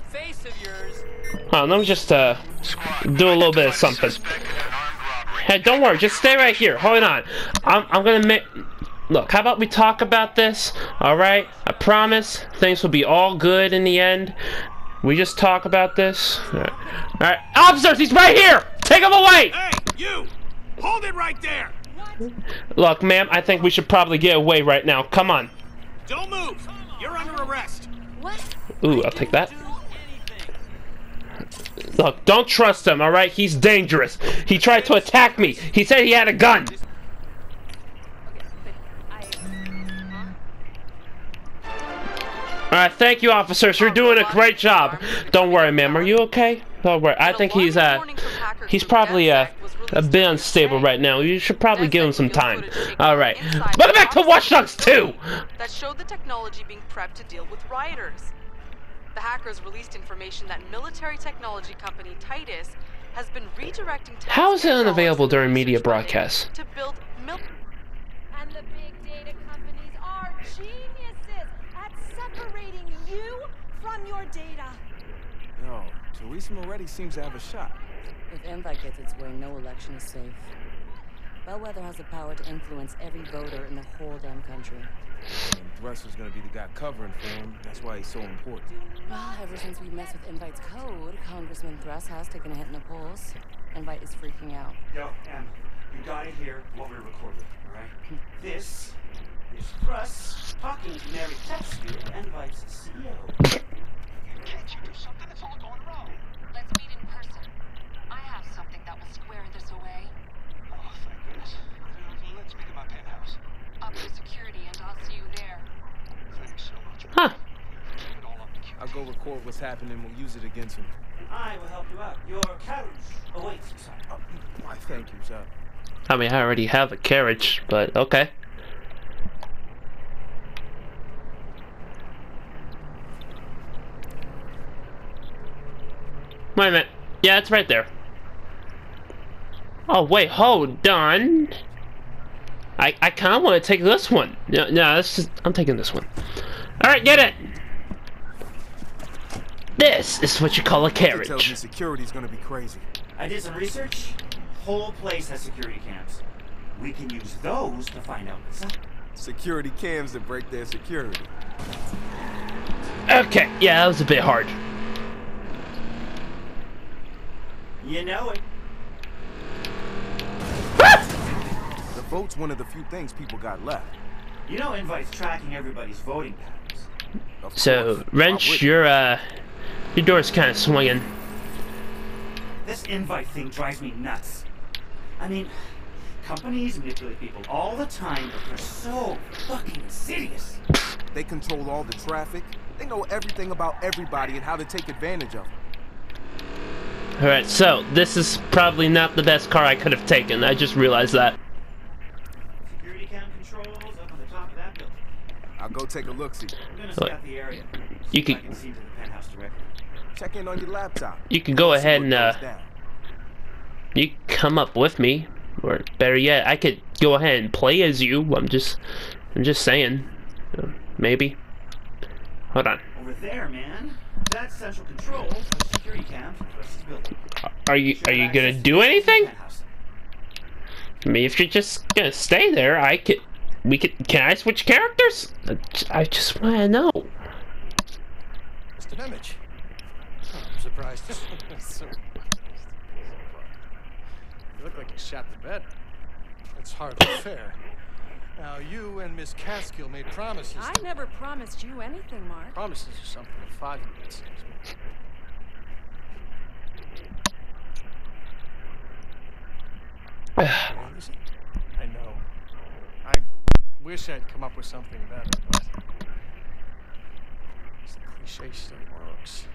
that face of yours. Hold on, let me just uh do a little bit of something. Hey, don't worry, just stay right here. Hold on. I'm I'm gonna make. Look, how about we talk about this? All right, I promise things will be all good in the end. We just talk about this. All right, all right. officers, he's right here. Take him away. Hey, you! Hold it right there! Look, ma'am, I think we should probably get away right now. Come on. Don't move! You're under arrest! What? Ooh, I'll take that. Look, don't trust him, alright? He's dangerous. He tried to attack me. He said he had a gun. Alright, thank you, officers. You're doing a great job. Don't worry, ma'am. Are you okay? Don't worry. I think he's, uh, he's probably, uh, a bit unstable right now. You should probably give him some time. Alright. Welcome back to Watch Dogs 2! that showed the technology being prepped to deal with rioters. The hackers released information that military technology company Titus has been redirecting How is it unavailable during media broadcasts? To build mil- And the big data companies are geniuses at separating you from your data. Yo, Teresa Moretti seems to have a shot. If Invite gets its way, no election is safe. Bellwether has the power to influence every voter in the whole damn country. And Russell's gonna be the guy covering for him. That's why he's so important. Well, ever since we messed with Invite's code, Congressman Thrust has taken a hit in the polls. Invite is freaking out. Yo, Em, you gotta hear what we recorded, alright? This is Russ talking to Mary Texter, Invite's CEO. Can't you do something? It's all going wrong. Let's meet in person. I have something that will square this away. Oh, thank goodness. Uh, Let's meet at my penthouse. Up to security, and I'll see you there. Thanks so much. Huh. Keep it all up to I'll go record what's happening. We'll use it against him. I will help you out. Your carriage awaits, son. Oh, why, thank you, sir. I mean, I already have a carriage, but okay. Wait a minute. Yeah, it's right there. Oh, wait, hold on. I, I kind of want to take this one. No, no, this is, I'm taking this one. Alright, get it! This is what you call a It tells me carriage. security's gonna be crazy. I did some research. Whole place has security cams. We can use those to find out what's up. Security cams that break their security. Okay, yeah, that was a bit hard. You know it. The vote's one of the few things people got left. You know Invite's tracking everybody's voting patterns. Of So, course. Wrench, you're with uh, your door's kind of swinging. This invite thing drives me nuts. I mean, companies manipulate people all the time, but they're so fucking insidious. They control all the traffic. They know everything about everybody and how to take advantage of them. All right, so this is probably not the best car I could have taken. I just realized that. Security cam controls up on the top of that building. I'll go take a look. See, I'm gonna scout the area. You See if could- I can see to the penthouse directly. Check in on your laptop. You can go See ahead and uh, you can come up with me, or better yet, I could go ahead and play as you. I'm just, I'm just saying, Uh, maybe. Hold on. Over there, man. That's central control for security cams for the rest of the building. Are you are you gonna do anything? penthouse. I mean, if you're just gonna stay there, I could. We could. Can I switch characters? I just want to know. Mr. Nemec. Surprised. so, you look like you shot the bed. That's hardly fair. Now, you and Miss Kaskill made promises. I never promised you anything, Mark. Promises are something of value, it seems to me. Well, is it? I know. I wish I'd come up with something better, but the cliche still works.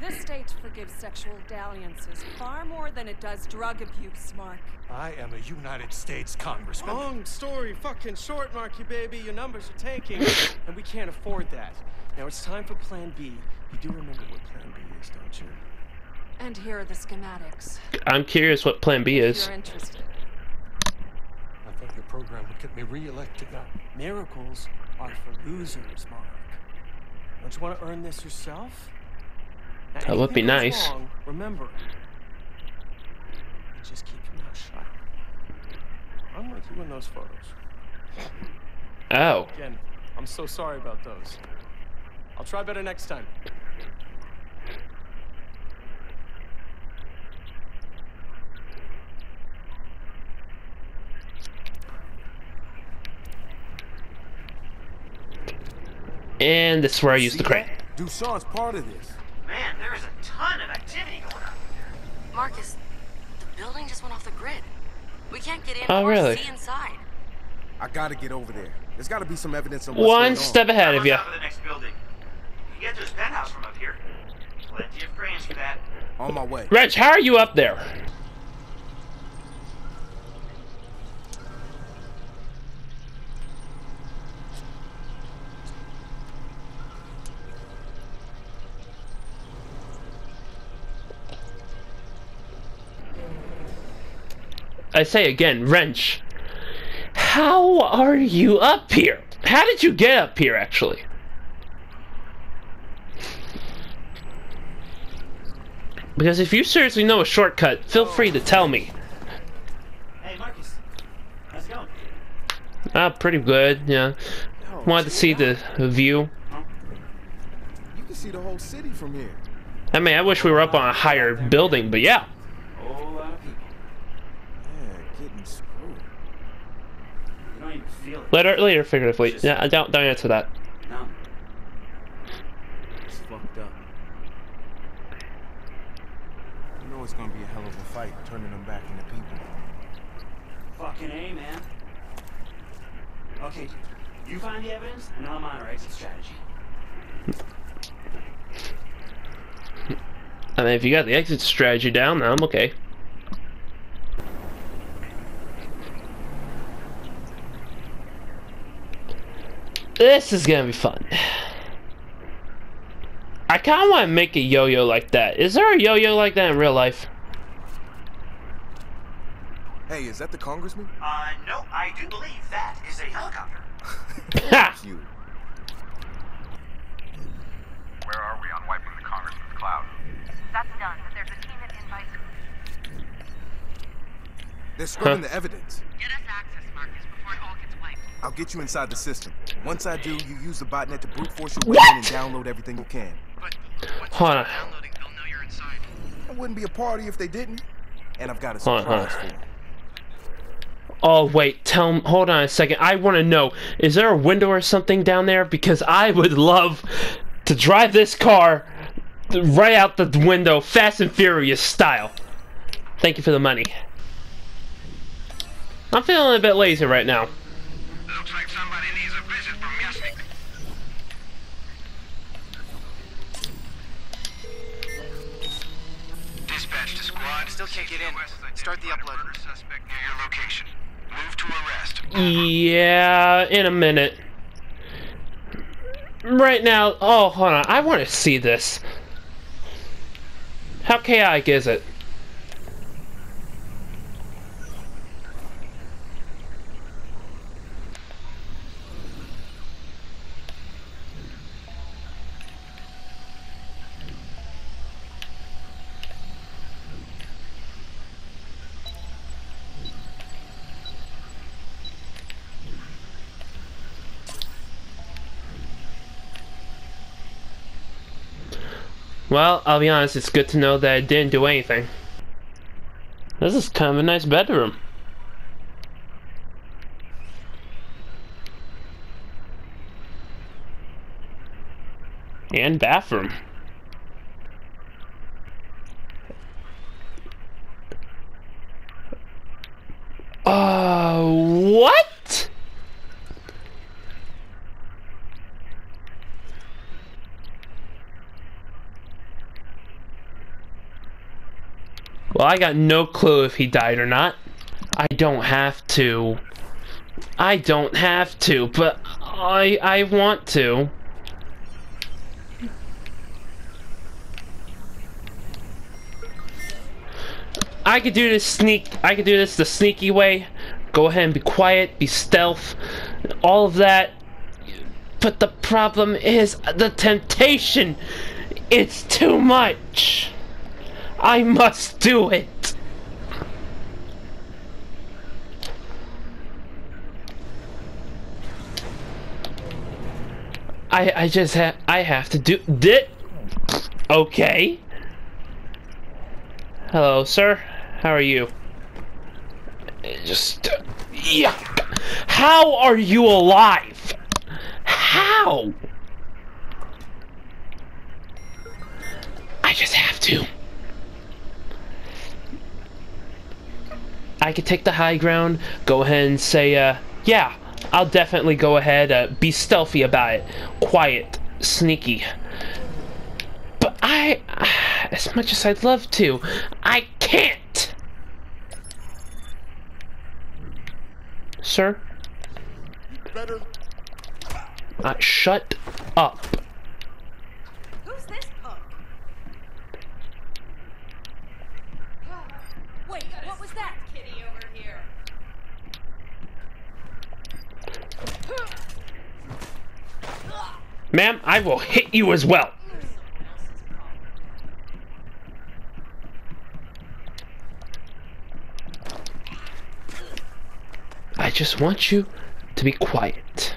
This state forgives sexual dalliances far more than it does drug abuse, Mark. I am a United States congressman. Long story fucking short, Marky baby. Your numbers are tanking, and we can't afford that. Now it's time for Plan B. You do remember what Plan B is, don't you? And here are the schematics. I'm curious what Plan B If is. you're interested. I thought your program would get me reelected. Now, miracles are for losers, Mark. Don't you want to earn this yourself? That would be nice. Wrong, remember, just keep your mouth shut. I'm with you in those photos. Oh. Again, I'm so sorry about those. I'll try better next time. And this is where I use the crane. that? Dushan's part of this. Man, there is a ton of activity going on here. Marcus, the building just went off the grid. We can't get in Oh, or really? see inside. I gotta get over there. There's gotta be some evidence on what's One going on. step ahead of you. out for the next building. You get to his penthouse from up here. Plenty of cranes for that. On my way. Reg, how are you up there? I say again, wrench. How are you up here? How did you get up here, actually? Because if you seriously know a shortcut, feel free to tell me. Hey, Marcus. How's it going? Ah, pretty good, yeah. Yo, Wanted to see the the view. You can see the whole city from here. I mean, I wish we were up on a higher building, but yeah. Whole lot of people. Yeah, getting screwed. You don't even feel it. Later, later, figuratively. Yeah, don't don't answer that. No. It's fucked up. You know it's gonna be a hell of a fight turning them back into people. Fucking A, man. Okay. You find the evidence, and I'll monitor exit strategy. I mean, if you got the exit strategy down, then I'm okay. This is gonna be fun. I kind of want to make a yo-yo like that. Is there a yo-yo like that in real life? Hey, is that the congressman? Uh, no, I do believe that is a helicopter. Ha! You. Where are we on wiping the Congressman's cloud? That's done, but there's a team at Invite. They're scrubbing the evidence. Get us access, Marcus, before it all gets wiped. I'll get you inside the system. Once I do, you use the botnet to brute force your way in and download everything you can. But once Hold you on. downloading, they'll know you're inside. It wouldn't be a party if they didn't. And I've got a Hold on, hold on. for you. Oh wait, tell m- hold on a second. I want to know, is there a window or something down there? Because I would love to drive this car right out the window, Fast and Furious style. Thank you for the money. I'm feeling a bit lazy right now. Still can't get in. Start the upload. Murder suspect near your location. Move to arrest. Yeah, in a minute. Right now, oh, hold on. I want to see this. How chaotic is it? Well, I'll be honest, it's good to know that I didn't do anything. This is kind of a nice bedroom. And bathroom. Uh, what? Well, I got no clue if he died or not. I don't have to. I don't have to, but I I want to. I could do this sneak. I could do this the sneaky way. Go ahead and be quiet, be stealth, all of that. But the problem is the temptation It's too much. I must do it. I I just have I have to do dit. Okay. Hello, sir. How are you? Just uh, yeah. How are you alive? How? I just have to. I could take the high ground, go ahead and say, uh, yeah, I'll definitely go ahead, uh, be stealthy about it, quiet, sneaky. But I, as much as I'd love to, I can't! Sir? Better. Uh, shut up. Who's this punk? Wait, what was that? Kitty over here. Ma'am, I will hit you as well. I just want you to be quiet.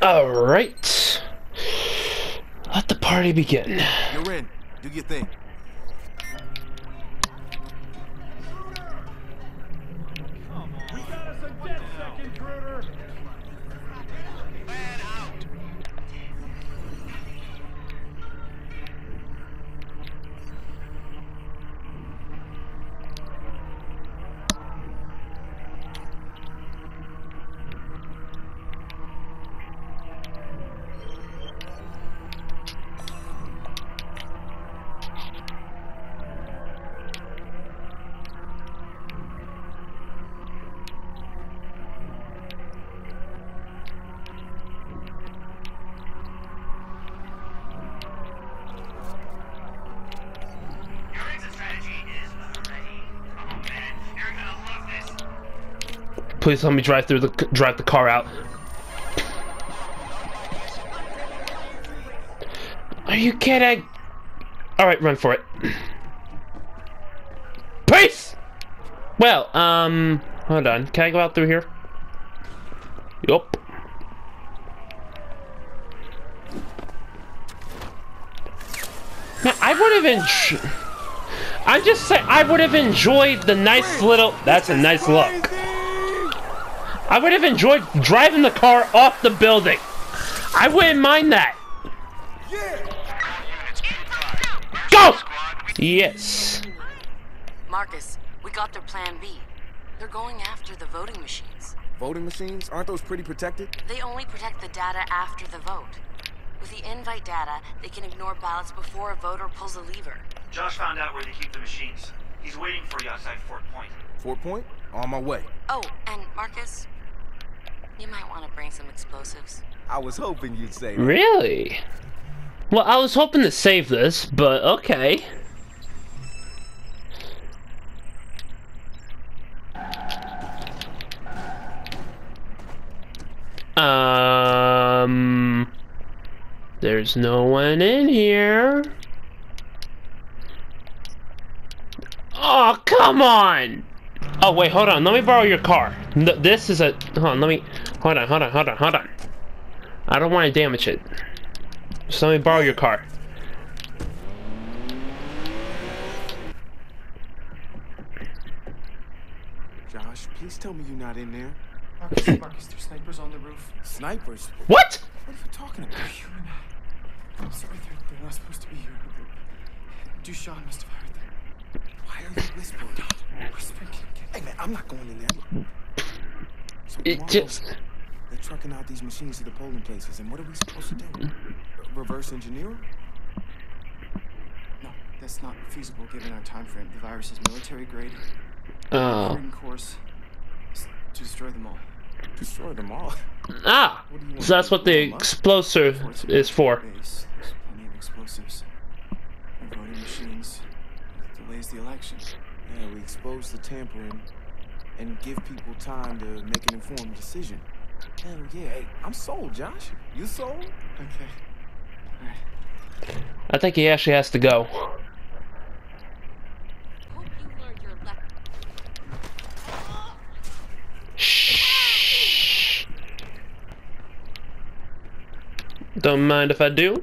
Alright. Let the party begin. You're in. Do your thing. Please let me drive through the drive the car out. Are you kidding? All right, run for it. Peace. Well, um, hold on. Can I go out through here? Yup. Man, I would have enjoyed. I'm just saying, I would have enjoyed the nice little. That's a nice look. I would have enjoyed driving the car off the building. I wouldn't mind that. Go! Yes. Marcus, we got their plan B. They're going after the voting machines. Voting machines? Aren't those pretty protected? They only protect the data after the vote. With the invite data, they can ignore ballots before a voter pulls a lever. Josh found out where they keep the machines. He's waiting for you outside Fort Point. Fort Point? On my way. Oh, and Marcus, you might want to bring some explosives. I was hoping you'd say that. Really? Well, I was hoping to save this, but okay. Um, there's no one in here. Oh, come on! Oh, wait, hold on. Let me borrow your car. N- This is a... Hold on, let me... Hold on, hold on, hold on, hold on. I don't want to damage it. Just let me borrow your car. Josh, please tell me you're not in there. Marcus, Marcus, there's snipers on the roof. Snipers? What? What are you talking about? I'm sorry, they're, they're not supposed to be here. Dushan must have hired them. Why are you whispering? Whispering, kid, kid. Hey man, I'm not going in there. It just... They're trucking out these machines to the polling places, and what are we supposed to do? Reverse engineer? No, that's not feasible given our time frame. The virus is military grade. Oh. Course to destroy them all. Destroy them all. Ah! So that's what the explosive is for. Base. There's plenty of explosives. And voting machines delays the election. Yeah, we expose the tampering and give people time to make an informed decision. Hell yeah. Hey, I'm sold, Josh. You sold? Okay. Alright. I think he actually has to go. Hope you learned your lesson. Shh. Don't mind if I do.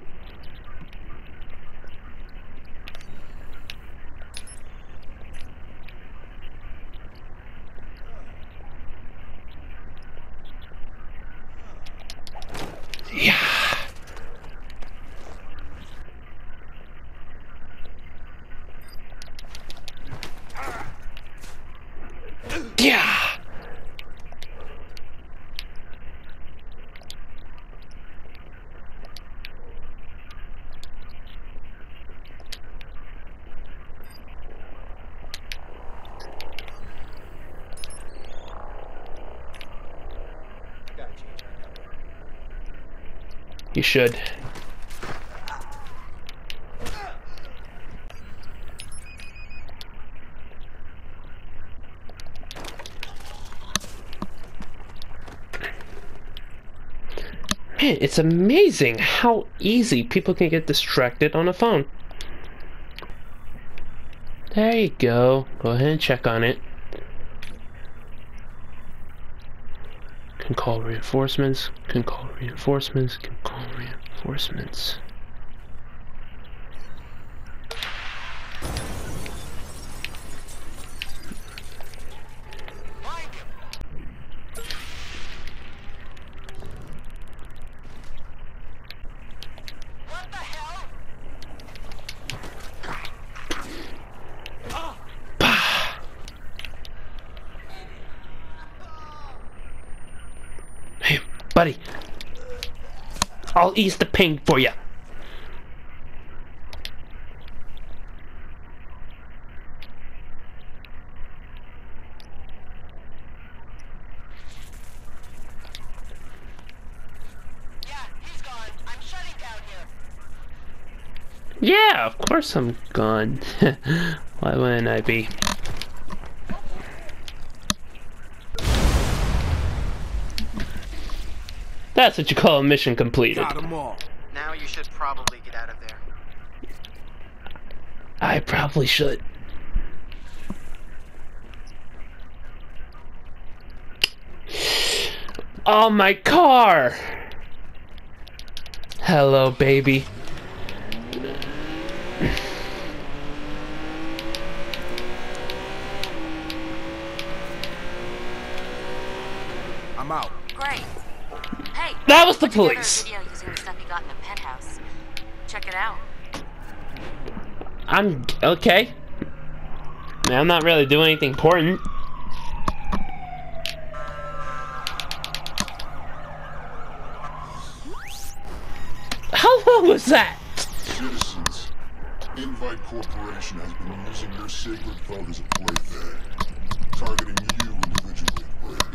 Yeah. Yeah. You should. Man, it's amazing how easy people can get distracted on a phone. There you go. Go ahead and check on it. Can call reinforcements. Can call reinforcements. Can call reinforcements. What the hell? Hey, buddy. Ease the pain for you. Yeah, of course I'm gone. Why wouldn't I be? That's what you call a mission completed. Got them all. Now you should probably get out of there. I probably should. Oh, my car! Hello, baby. I'm out. Great. Hey. That was the put together a police. Video using the stuff you got in the penthouse. Check it out. I'm okay. Man, I'm not really doing anything important. How long was that? Citizens, Invite Corporation has been using your sacred vote as a plaything, targeting you individually.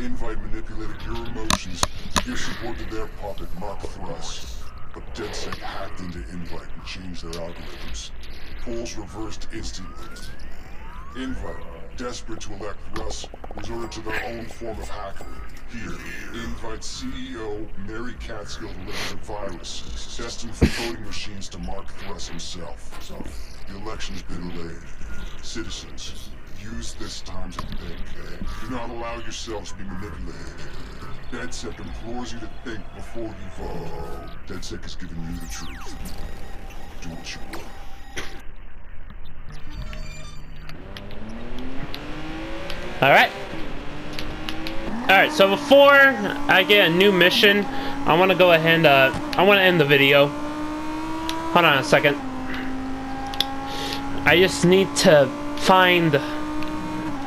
Invite manipulated your emotions to give support to their puppet, Mark Thrust. But DedSec hacked into Invite and changed their algorithms. Polls reversed instantly. Invite, desperate to elect Russ, resorted to their own form of hackery. Here, Invite CEO Mary Kaskill delivers a virus destined for voting machines to Mark Thrust himself. The election's been delayed. Citizens, use this time to think. Do not allow yourselves to be manipulated. DedSec implores you to think before you vote. DedSec is giving you the truth. Do what you will. Alright. Alright, so before I get a new mission, I want to go ahead and, uh, I want to end the video. Hold on a second. I just need to find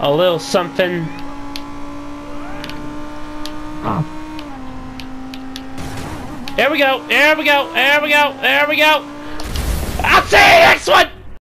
a little something. Ah. There we go, there we go, there we go, there we go. I'll see you next one!